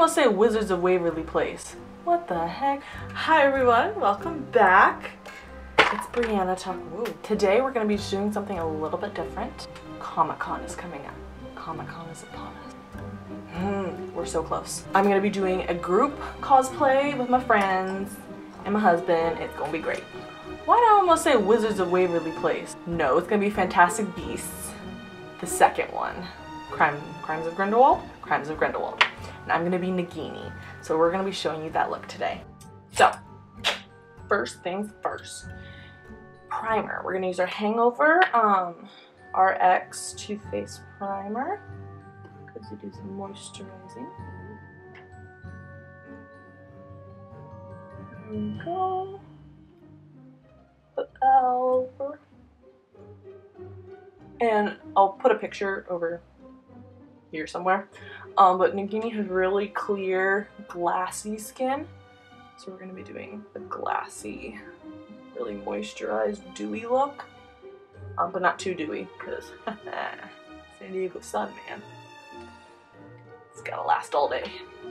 almost say Wizards of Waverly Place? What the heck? Hi everyone, welcome back. It's Brianna Talk Woo. Today we're going to be doing something a little bit different. Comic Con is coming up. Comic Con is upon us. Hmm, we're so close. I'm going to be doing a group cosplay with my friends and my husband. It's going to be great. Why did I almost say Wizards of Waverly Place? No, it's going to be Fantastic Beasts. The second one. Crime, Crimes of Grindelwald? Crimes of Grindelwald. And I'm going to be Nagini. So we're going to be showing you that look today. So, first things first. Primer. We're going to use our Hangover um, RX Too Faced Primer. Because it is moisturizing. There we go. Put that over. And I'll put a picture over here somewhere. Um, but Nagini has really clear, glassy skin. So we're going to be doing the glassy, really moisturized, dewy look. Um, but not too dewy, because San Diego sun, man. It's gotta last all day.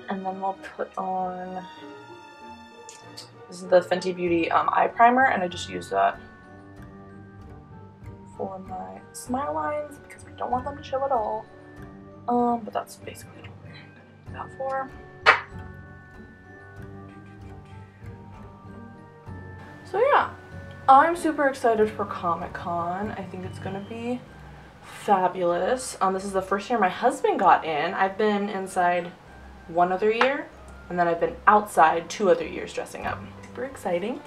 And then we'll put on, this is the Fenty Beauty um, eye primer, and I just use that for my smile lines, because we don't want them to show at all. Um, but that's basically that for. So yeah, I'm super excited for Comic Con. I think it's gonna be fabulous. Um, this is the first year my husband got in. I've been inside one other year, and then I've been outside two other years dressing up. Super exciting.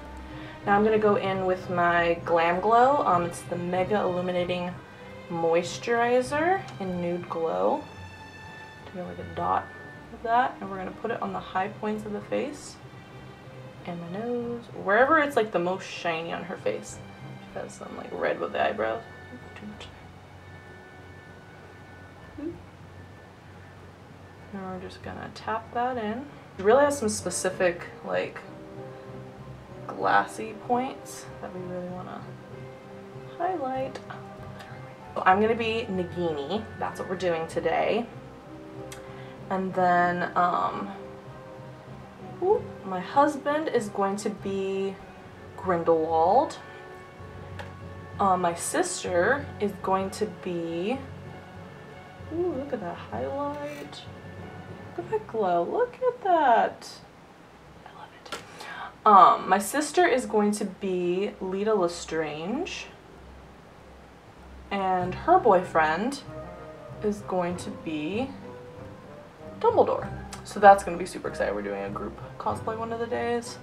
Now I'm gonna go in with my Glam Glow. Um, it's the Mega Illuminating Moisturizer in Nude Glow. Like a dot of that, and we're gonna put it on the high points of the face and the nose, wherever it's like the most shiny on her face. She has some like red with the eyebrows. And we're just gonna tap that in. Really has some specific like glassy points that we really wanna highlight. I'm gonna be Nagini, that's what we're doing today. And then um, my husband is going to be Grindelwald. Uh, my sister is going to be, ooh, look at that highlight. Look at that glow, look at that. I love it. Um, my sister is going to be Leta Lestrange. And her boyfriend is going to be Dumbledore. So that's going to be super exciting. We're doing a group cosplay one of the days.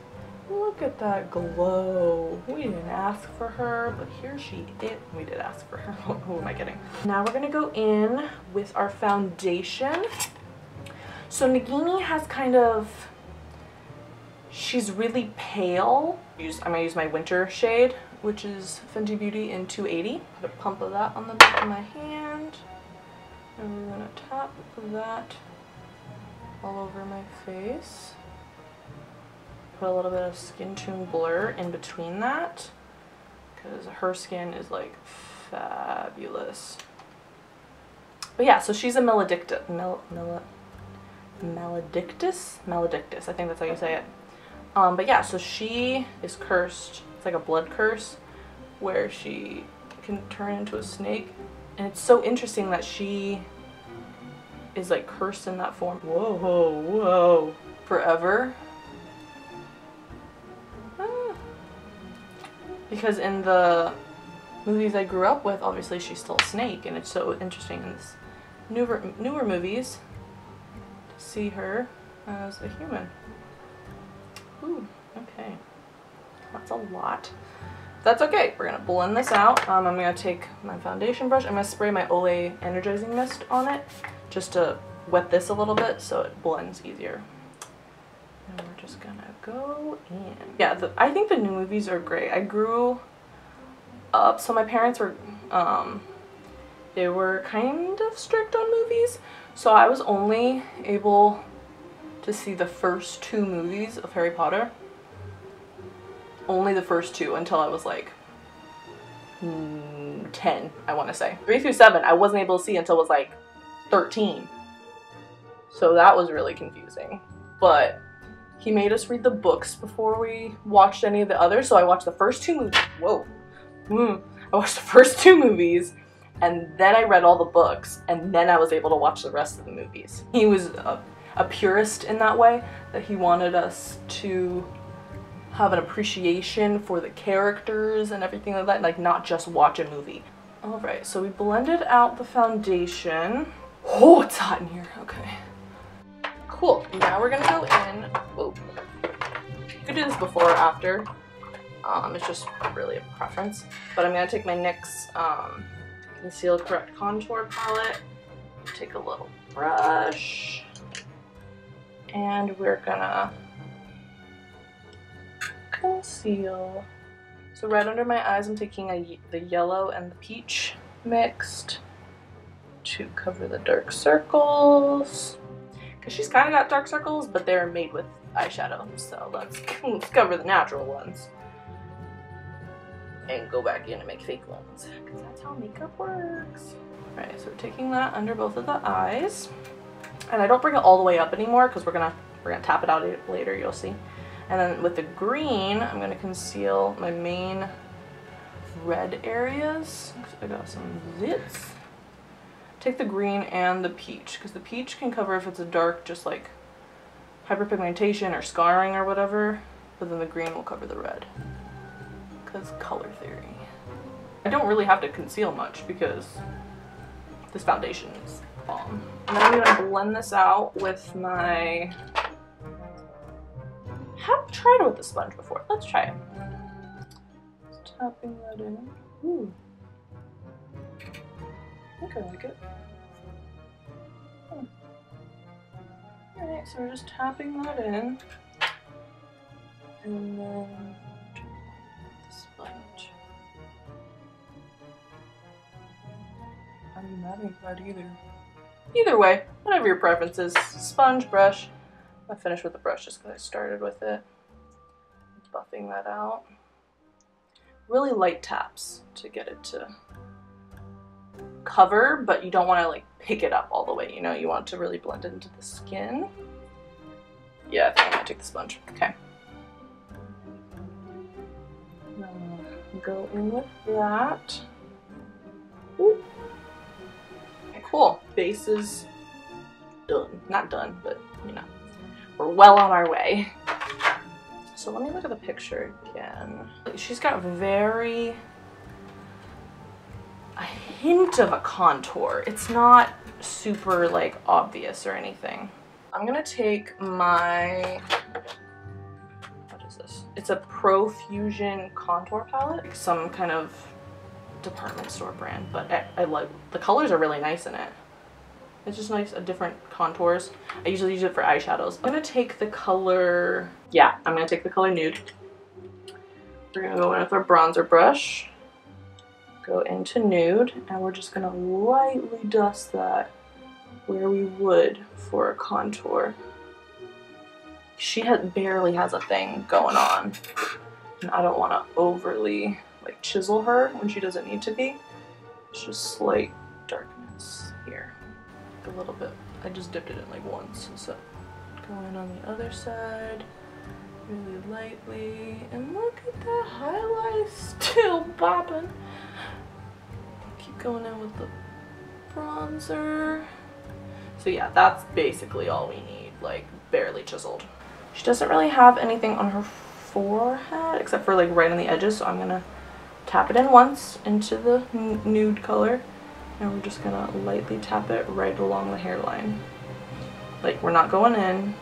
Look at that glow. We didn't ask for her, but here she is. We did ask for her. Who am I kidding? Now we're to go in with our foundation. So Nagini has kind of, she's really pale. Use, I'm to use my winter shade, which is Fenty Beauty in 280. Put a pump of that on the back of my hand. And we're to tap that all over my face. Put a little bit of skin tone blur in between that because her skin is like fabulous. But yeah, so she's a maledictus. Mel, mel, maledictus? Maledictus, I think that's how you say it. Um, but yeah, so she is cursed. It's like a blood curse where she can turn into a snake. And it's so interesting that she is like cursed in that form. Whoa, whoa. whoa. Forever. Ah. Because in the movies I grew up with, obviously she's still a snake, and it's so interesting in this newer, newer movies to see her as a human. Ooh, okay. That's a lot. That's okay. We're going to blend this out. Um, I'm going to take my foundation brush. I'm going to spray my Olay Energizing Mist on it just to wet this a little bit so it blends easier. And we're just gonna go in. Yeah, the, I think the new movies are great. I grew up, so my parents were, um, they were kind of strict on movies, so I was only able to see the first two movies of Harry Potter. Only the first two until I was like mm, 10, I want to say. 3 through 7, I wasn't able to see until I was like 13. So that was really confusing. But he made us read the books before we watched any of the others. So I watched the first two movies. Whoa. Mm. I watched the first two movies and then I read all the books and then I was able to watch the rest of the movies. He was a, a purist in that way, that he wanted us to have an appreciation for the characters and everything like that, like not just watch a movie. All right, so we blended out the foundation. Oh, it's hot in here, okay. Cool, now we're gonna go in, whoa. You could do this before or after. Um, it's just really a preference. But I'm gonna take my NYX um, Conceal Correct Contour palette, take a little brush, and we're gonna conceal. So right under my eyes, I'm taking a, the yellow and the peach mixed to cover the dark circles. Because she's kind of got dark circles, but they're made with eyeshadow. So let's, let's cover the natural ones. And go back in and make fake ones. Because that's how makeup works. Alright, so taking that under both of the eyes. And I don't bring it all the way up anymore because we're gonna we're gonna tap it out later, you'll see. And then with the green, I'm gonna conceal my main red areas. I got some zits. Take the green and the peach, because the peach can cover if it's a dark, just like hyperpigmentation or scarring or whatever, but then the green will cover the red, because color theory. I don't really have to conceal much because this foundation is bomb. And then I'm gonna blend this out with my haven't tried it with the sponge before. Let's try it. Just tapping that in. Ooh. I think I like it. Hmm. Alright, so we're just tapping that in. And then the sponge. I mean, that ain't bad either. Either way, whatever your preference is, sponge, brush, I finished with the brush just because I started with it. Buffing that out. Really light taps to get it to cover, but you don't want to like pick it up all the way, you know, you want to really blend it into the skin. Yeah, I think I'm gonna take the sponge. Okay. Uh, go in with that. Ooh. Okay, cool. Base is done. Not done, but you know. We're well on our way. So let me look at the picture again. She's got very, a hint of a contour. It's not super like obvious or anything. I'm gonna take my, what is this? It's a Profusion contour palette. Some kind of department store brand, but I, I like, the colors are really nice in it. It's just nice, different contours. I usually use it for eyeshadows. I'm gonna take the color, yeah, I'm gonna take the color Nude. We're gonna go in with our bronzer brush, go into Nude, and we're just gonna lightly dust that where we would for a contour. She barely has a thing going on, and I don't wanna overly like chisel her when she doesn't need to be. It's just slight darkness here a little bit. I just dipped it in like once. So going on the other side really lightly. And look at that highlight still bopping. Going in with the bronzer. So yeah, that's basically all we need, like barely chiseled. She doesn't really have anything on her forehead except for like right on the edges, so I'm gonna tap it in once into the nude color and we're just gonna lightly tap it right along the hairline. Like we're not going in,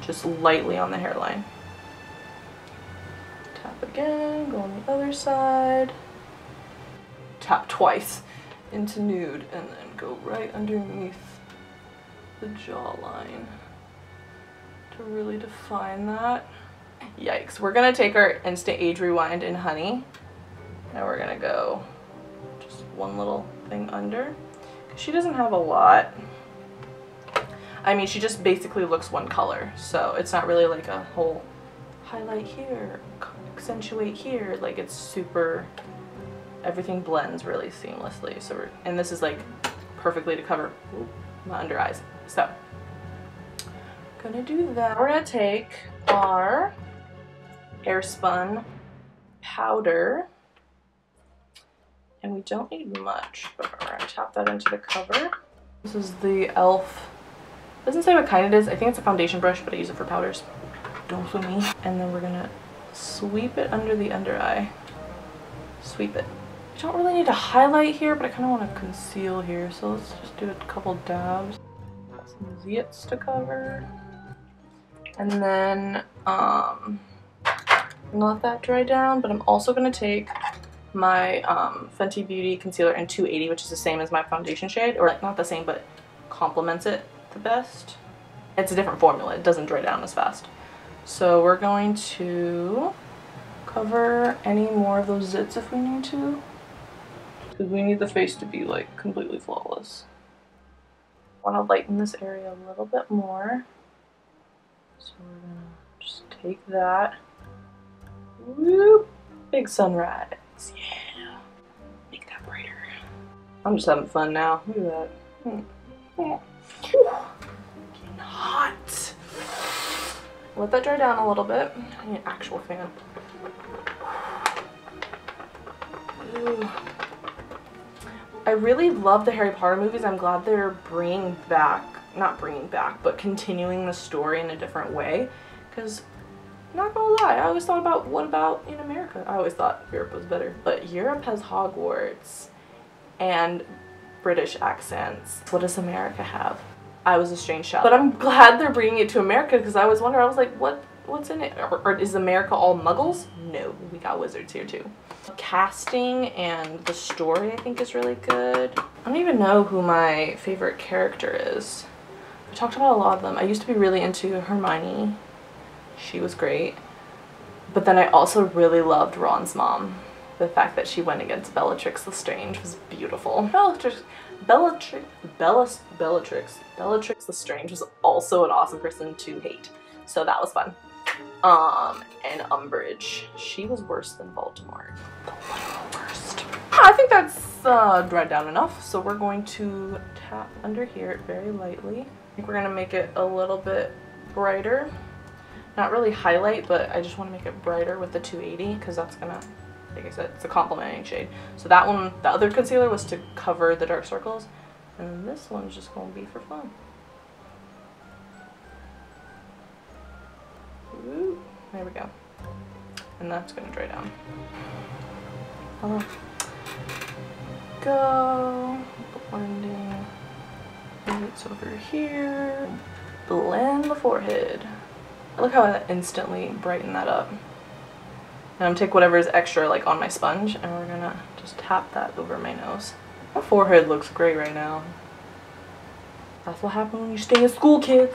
just lightly on the hairline. Tap again, go on the other side. Tap twice into nude and then go right underneath the jawline to really define that. Yikes, we're gonna take our Instant Age Rewind in Honey and we're gonna go just one little thing under. She doesn't have a lot. I mean, she just basically looks one color, so it's not really like a whole highlight here, accentuate here. Like it's super, everything blends really seamlessly. So, and this is like perfectly to cover my under eyes. So gonna do that. We're gonna take our airspun powder and we don't need much, but we're gonna tap that into the cover. This is the e.l.f. Doesn't say what kind it is. I think it's a foundation brush, but I use it for powders. Don't for me. And then we're gonna sweep it under the under eye. Sweep it. Don't really need to highlight here, but I kind of want to conceal here. So let's just do a couple dabs. Some zits to cover. And then um, let that dry down, but I'm also gonna take my um, Fenty Beauty concealer in 280, which is the same as my foundation shade, or like not the same, but complements it the best. It's a different formula, it doesn't dry down as fast. So we're going to cover any more of those zits if we need to. Because we need the face to be like completely flawless. I want to lighten this area a little bit more. So we're gonna just take that. Whoop! Big sunrise. Yeah. Make that brighter. I'm just having fun now. Look at that. Hmm. Getting hot. Let that dry down a little bit. I need an actual fan. Ooh. I really love the Harry Potter movies. I'm glad they're bringing back, not bringing back, but continuing the story in a different way. Because not gonna lie, I always thought about what about in America? I always thought Europe was better. But Europe has Hogwarts and British accents. What does America have? I was a strange child. But I'm glad they're bringing it to America because I was wondering, I was like, what what's in it? Or, or, is America all muggles? No, we got wizards here too. Casting and the story I think is really good. I don't even know who my favorite character is. I talked about a lot of them. I used to be really into Hermione she was great. But then I also really loved Ron's mom. The fact that she went against Bellatrix Lestrange was beautiful. Bellatrix, Bellatrix, Bellas, Bellatrix, Bellatrix Lestrange was also an awesome person to hate. So that was fun. Um, and Umbridge, she was worse than Voldemort. The worst. I think that's uh, dried down enough. So we're going to tap under here very lightly. I think we're gonna make it a little bit brighter not really highlight, but I just want to make it brighter with the 280 because that's gonna, like I said, it's a complementing shade. So that one, the other concealer was to cover the dark circles, and this one's just gonna be for fun. There we go. And that's gonna dry down. Oh. Go, blending, it's over here, blend the forehead. Look how I instantly brighten that up. And I'm take whatever is extra like on my sponge and we're gonna just tap that over my nose. My forehead looks great right now. That's what happens when you stay in school, kids.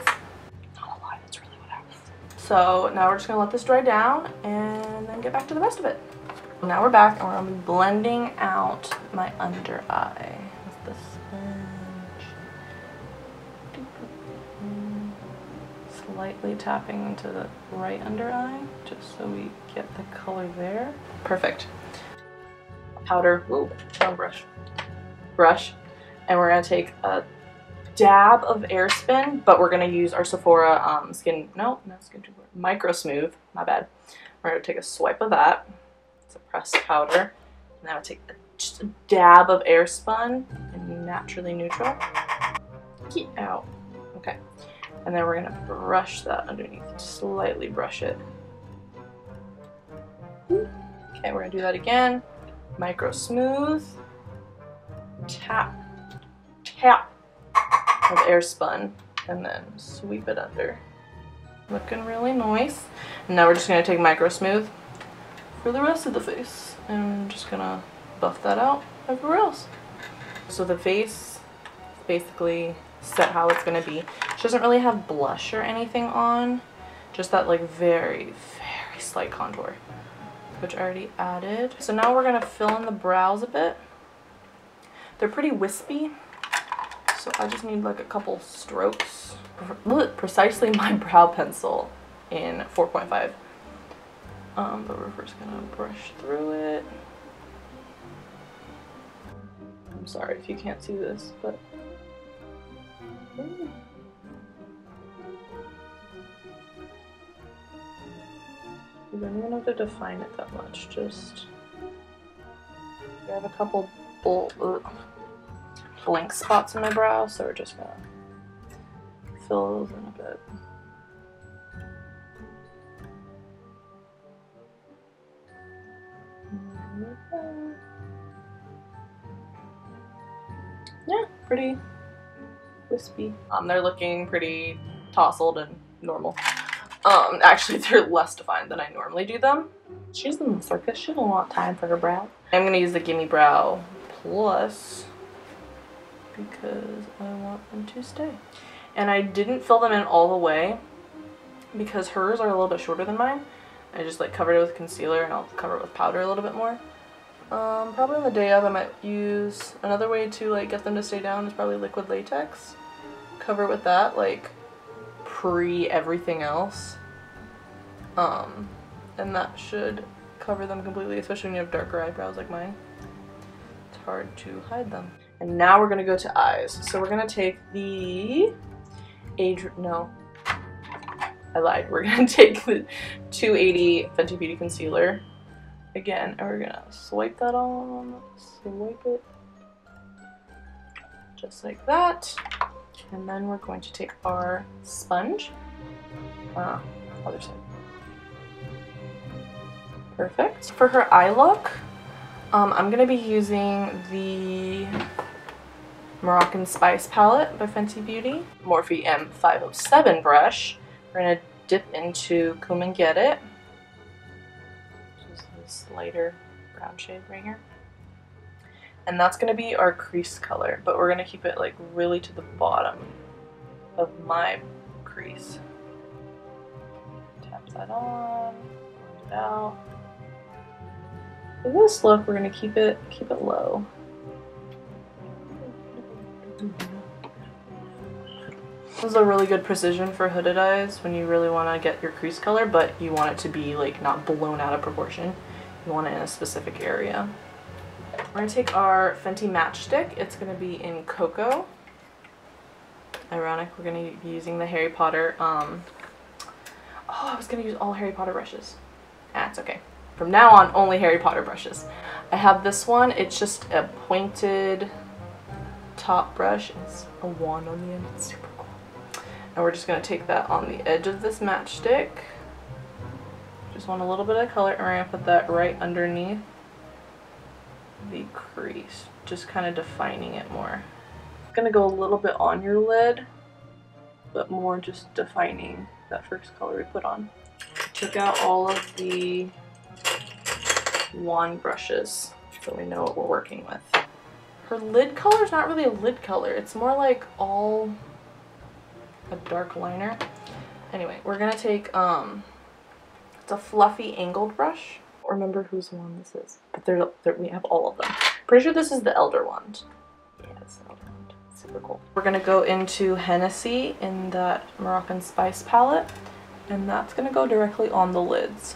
Not a lie, that's really what happens. So now we're just gonna let this dry down and then get back to the rest of it. Now we're back and we're gonna be blending out my under eye with this lightly tapping into the right under eye just so we get the color there. Perfect. Powder, ooh, wrong brush. Brush. And we're gonna take a dab of Airspun, but we're gonna use our Sephora um, Skin, no, not Skin Micro Smooth, my bad. We're gonna take a swipe of that. It's a pressed powder. And then I'll take a, just a dab of Airspun and Naturally Neutral. Get out. Okay. And then we're gonna brush that underneath, slightly brush it. Okay, we're gonna do that again. Micro smooth, tap, tap of Airspun, and then sweep it under. Looking really nice. And now we're just gonna take micro smooth for the rest of the face. And I'm just gonna buff that out everywhere else. So the face basically set how it's going to be. She doesn't really have blush or anything on. Just that like very, very slight contour. Which I already added. So now we're going to fill in the brows a bit. They're pretty wispy. So I just need like a couple strokes. Precisely my brow pencil in 4.5. Um, but we're first gonna brush through it. I'm sorry if you can't see this, but... You don't even have to define it that much, just... You have a couple bull... Ugh. Er, blank spots in my brow, so we're just gonna fill those in a bit. Yeah, pretty wispy. Um, they're looking pretty tousled and normal. Um, actually, they're less defined than I normally do them. She's in the circus. She don't want time for her brow. I'm gonna use the Gimme Brow Plus because I want them to stay. And I didn't fill them in all the way because hers are a little bit shorter than mine. I just like covered it with concealer and I'll cover it with powder a little bit more. Um, probably on the day of I might use another way to like get them to stay down is probably liquid latex. Cover it with that like pre everything else. Um, and that should cover them completely, especially when you have darker eyebrows like mine. It's hard to hide them. And now we're gonna go to eyes. So we're gonna take the Age, no, I lied. We're gonna take the 280 Fenty Beauty Concealer again, and we're gonna swipe that on, swipe it, just like that. And then we're going to take our sponge, uh, other side. Perfect. For her eye look, um, I'm going to be using the Moroccan Spice palette by Fenty Beauty. Morphe M507 brush. We're going to dip into Come and Get It, which is this lighter brown shade right here. And that's going to be our crease color, but we're going to keep it like really to the bottom of my crease. Tap that on, blend it out. For this look, we're gonna keep it keep it low. This is a really good precision for hooded eyes when you really want to get your crease color, but you want it to be like not blown out of proportion. You want it in a specific area. We're gonna take our Fenty Matchstick. It's gonna be in Cocoa. Ironic, we're gonna be using the Harry Potter. Um, oh, I was gonna use all Harry Potter brushes. That's ah, okay. From now on, only Harry Potter brushes. I have this one. It's just a pointed top brush. It's a wand on the end. It's super cool. And we're just going to take that on the edge of this matchstick. Just want a little bit of color and we're going to put that right underneath the crease. Just kind of defining it more. It's going to go a little bit on your lid, but more just defining that first color we put on. Took out all of the wand brushes so we know what we're working with. Her lid color is not really a lid color. It's more like all a dark liner. Anyway, we're going to take, um, it's a fluffy angled brush. Remember whose wand this is. But there, we have all of them. Pretty sure this is the Elder wand. Yeah, it's the Elder wand. Super cool. We're going to go into Hennessy in that Moroccan Spice palette. And that's going to go directly on the lids.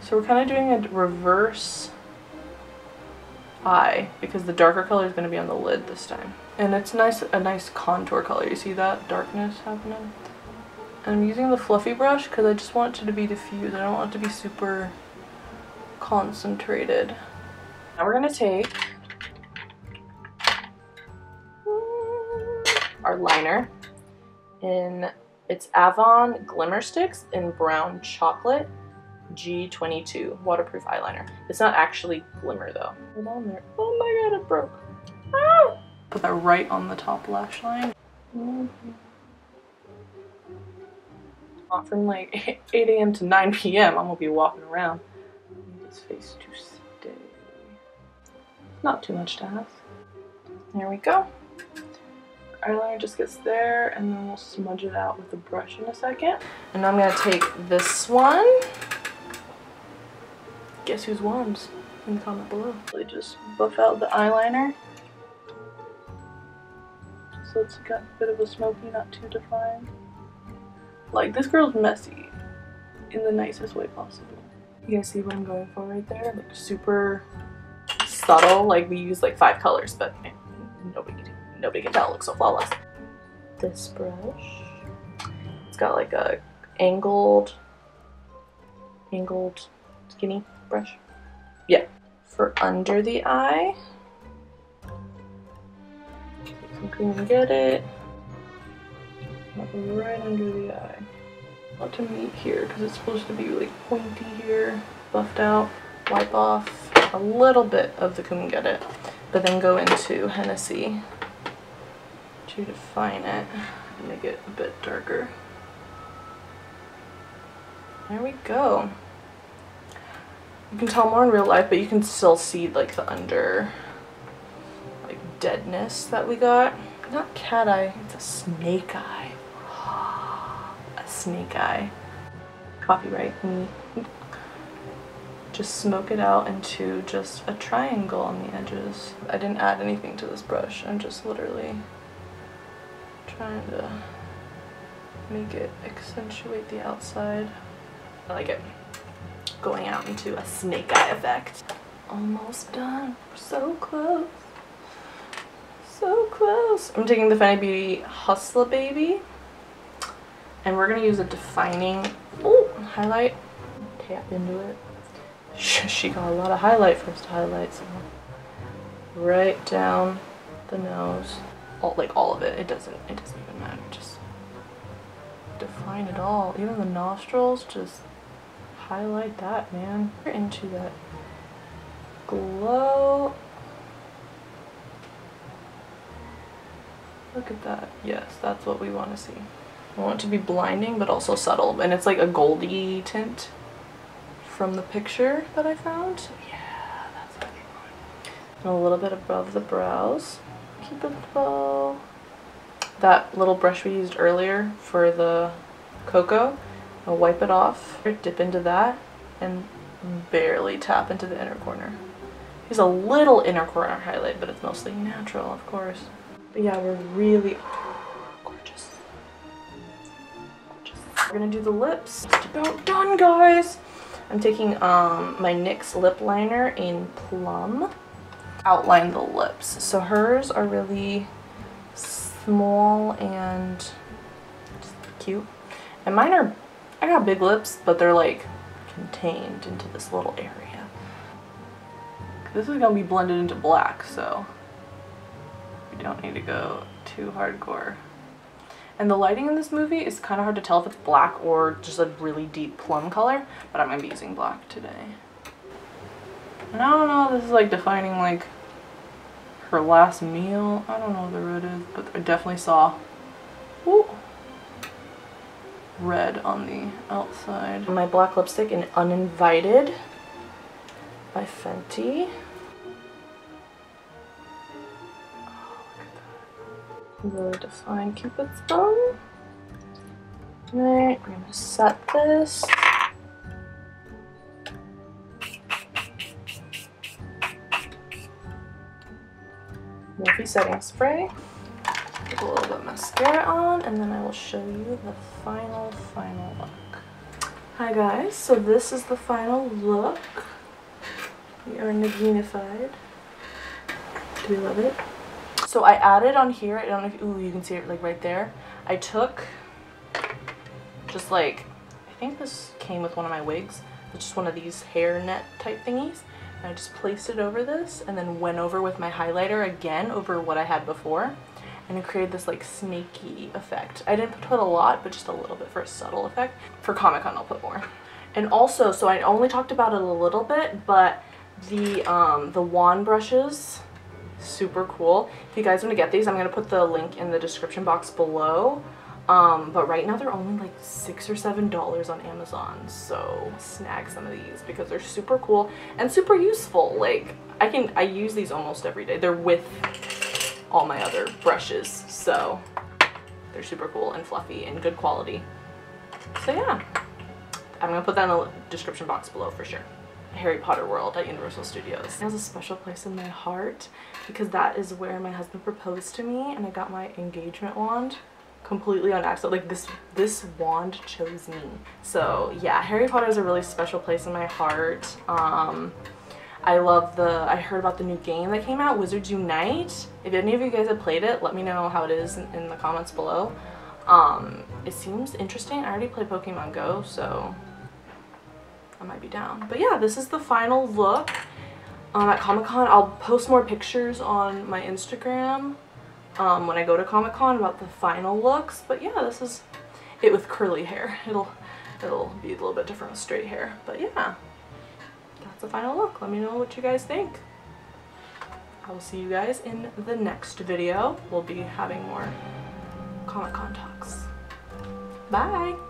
So we're kind of doing a reverse eye because the darker color is going to be on the lid this time. And it's nice, a nice contour color. You see that darkness happening? And I'm using the fluffy brush because I just want it to be diffused. I don't want it to be super concentrated. Now we're going to take our liner in it's Avon Glimmer Sticks in brown chocolate G22 waterproof eyeliner. It's not actually glimmer though. Hold on there. Oh my god, it broke. Ah! Put that right on the top lash line. Mm -hmm. From like 8 a.m. to 9 p.m. I'm gonna be walking around. This face to stay. Not too much to ask. There we go. Eyeliner just gets there and then we'll smudge it out with the brush in a second. And I'm gonna take this one guess who's wands in the comment below. Really just buff out the eyeliner. So it's got a bit of a smoky, not too defined. Like, this girl's messy in the nicest way possible. You guys see what I'm going for right there? Like, super subtle. Like, we use like five colors, but nobody, nobody can tell. It looks so flawless. This brush, it's got like a angled angled skinny brush. Yeah. For under the eye, you can get it right under the eye. Not to meet here because it's supposed to be like pointy here, buffed out. Wipe off a little bit of the Come Get It, but then go into Hennessy to define it and make it a bit darker. There we go. You can tell more in real life, but you can still see like the under like deadness that we got. Not cat eye, it's a snake eye. a snake eye. Copyright me. Just smoke it out into just a triangle on the edges. I didn't add anything to this brush. I'm just literally trying to make it accentuate the outside. I like it going out into a snake eye effect. Almost done. So close. So close. I'm taking the Fenty Beauty Hustler Baby. And we're going to use a defining ooh, highlight. Tap into it. She got a lot of highlight to highlight. So right down the nose. All, like all of it. It doesn't, it doesn't even matter. Just define it all. Even the nostrils, just highlight that, man. We're into that glow. Look at that. Yes, that's what we want to see. I want it to be blinding, but also subtle. And it's like a goldy tint from the picture that I found. Yeah, that's what we want. And a little bit above the brows. Keep it low. That little brush we used earlier for the cocoa I'll wipe it off, dip into that, and barely tap into the inner corner. He's a little inner corner highlight, but it's mostly natural, of course. But yeah, we're really gorgeous. gorgeous. We're gonna do the lips. Just about done, guys. I'm taking um, my NYX lip liner in Plum. Outline the lips. So hers are really small and cute. And mine are I got big lips, but they're like contained into this little area. This is gonna be blended into black, so we don't need to go too hardcore. And the lighting in this movie is kind of hard to tell if it's black or just a really deep plum color, but I'm gonna be using black today. And I don't know, this is like defining like her last meal. I don't know what the red is, but I definitely saw Ooh red on the outside. My black lipstick in Uninvited by Fenty. Oh, really define Cupid's bow. Alright, we're gonna set this. Morphe setting spray a little bit of mascara on and then I will show you the final, final look. Hi guys, so this is the final look. We are Naginified. Do we love it? So I added on here, I don't know if, ooh, you can see it like right there. I took just like, I think this came with one of my wigs. It's just one of these hair net type thingies. I just placed it over this and then went over with my highlighter again over what I had before and it created this like snaky effect. I didn't put a lot, but just a little bit for a subtle effect. For Comic Con, I'll put more. And also, so I only talked about it a little bit, but the um, the wand brushes, super cool. If you guys want to get these, I'm going to put the link in the description box below. Um, but right now they're only like six or seven dollars on Amazon, so snag some of these because they're super cool and super useful. Like I can I use these almost every day. They're with all my other brushes. So they're super cool and fluffy and good quality. So yeah, I'm gonna put that in the description box below for sure. Harry Potter World at Universal Studios. It has a special place in my heart because that is where my husband proposed to me and I got my engagement wand completely on accident. Like this this wand chose me. So yeah, Harry Potter is a really special place in my heart. Um, I love the, I heard about the new game that came out, Wizards Unite. If any of you guys have played it, let me know how it is in, in the comments below. Um, it seems interesting. I already played Pokemon Go, so I might be down. But yeah, this is the final look um, at Comic Con. I'll post more pictures on my Instagram um, when I go to Comic Con about the final looks. But yeah, this is it with curly hair. It'll it'll be a little bit different with straight hair. But yeah, that's the final look. Let me know what you guys think. I will see you guys in the next video. We'll be having more Comic Con talks. Bye!